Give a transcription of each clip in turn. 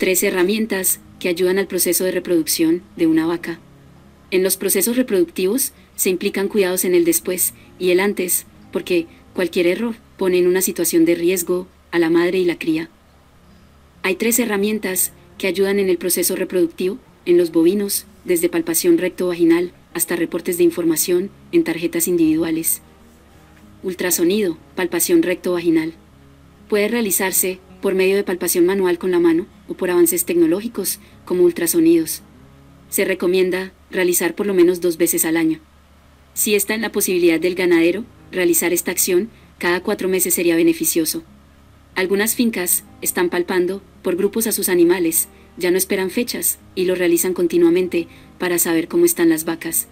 Tres herramientas que ayudan al proceso de reproducción de una vaca. En los procesos reproductivos se implican cuidados en el después y el antes, porque cualquier error pone en una situación de riesgo a la madre y la cría. Hay tres herramientas que ayudan en el proceso reproductivo en los bovinos, desde palpación recto-vaginal hasta reportes de información en tarjetas individuales. Ultrasonido, palpación recto-vaginal. Puede realizarse por medio de palpación manual con la mano o por avances tecnológicos como ultrasonidos. Se recomienda realizar por lo menos dos veces al año. Si está en la posibilidad del ganadero, realizar esta acción cada cuatro meses sería beneficioso. Algunas fincas están palpando por grupos a sus animales, ya no esperan fechas y lo realizan continuamente para saber cómo están las vacas.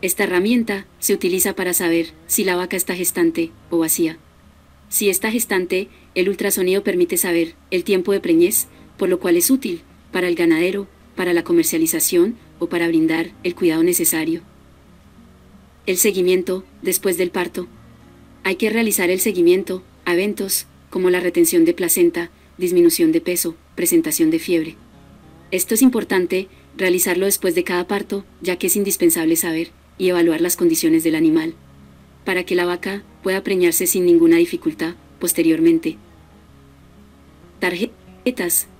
Esta herramienta se utiliza para saber si la vaca está gestante o vacía. Si está gestante, el ultrasonido permite saber el tiempo de preñez, por lo cual es útil para el ganadero, para la comercialización o para brindar el cuidado necesario. El seguimiento después del parto. Hay que realizar el seguimiento a eventos como la retención de placenta, disminución de peso, presentación de fiebre. Esto es importante realizarlo después de cada parto, ya que es indispensable saber y evaluar las condiciones del animal, para que la vaca pueda preñarse sin ninguna dificultad posteriormente.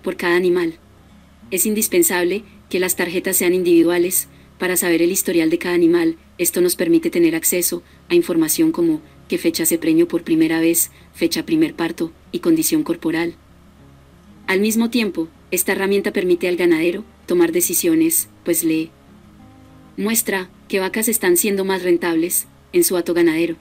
Por cada animal. Es indispensable que las tarjetas sean individuales para saber el historial de cada animal. Esto nos permite tener acceso a información como qué fecha se preñó por primera vez, fecha primer parto y condición corporal. Al mismo tiempo, esta herramienta permite al ganadero tomar decisiones, pues le muestra que vacas están siendo más rentables en su hato ganadero.